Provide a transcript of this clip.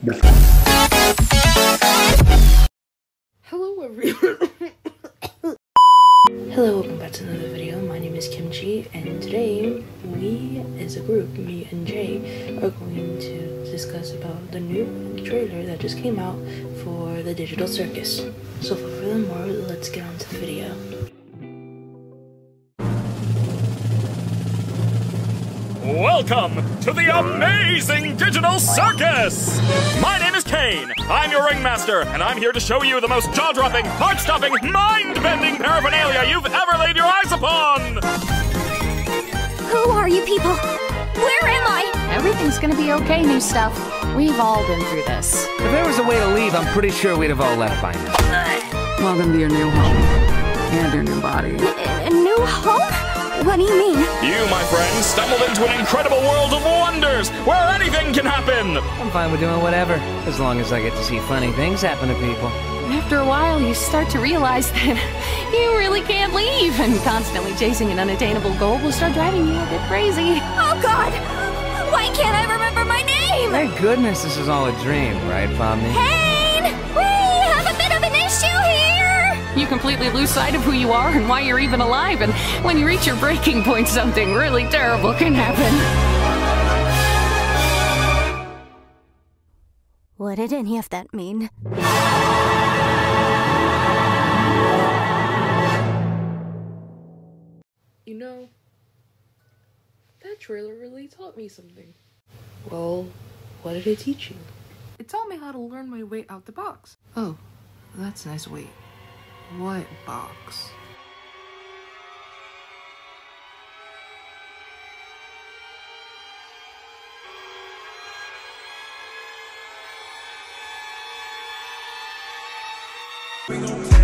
Hello everyone. Hello, welcome back to another video. My name is Kimchi, and today we, as a group, me and Jay, are going to discuss about the new trailer that just came out for the Digital Circus. So, for further more, let's get on to the video. Welcome to the amazing Digital Circus! My name is Caine. I'm your ringmaster, and I'm here to show you the most jaw-dropping, heart-stopping, mind-bending paraphernalia you've ever laid your eyes upon! Who are you people? Where am I? Everything's gonna be okay, new stuff. We've all been through this. If there was a way to leave, I'm pretty sure we'd have all left by now. Welcome to your new home. And your new body. A new home? What do you mean? You, my friend, stumbled into an incredible world of wonders where anything can happen! I'm fine with doing whatever, as long as I get to see funny things happen to people. After a while, you start to realize that you really can't leave, and constantly chasing an unattainable goal will start driving you a bit crazy. Oh god! Why can't I remember my name? Thank goodness this is all a dream, right, Pomni? Caine! We have a bit of an issue here! You completely lose sight of who you are and why you're even alive, and when you reach your breaking point, something really terrible can happen. What did any of that mean? You know, that trailer really taught me something. Well, what did it teach you? It taught me how to learn my way out the box. Oh, that's nice. Wait, what box? We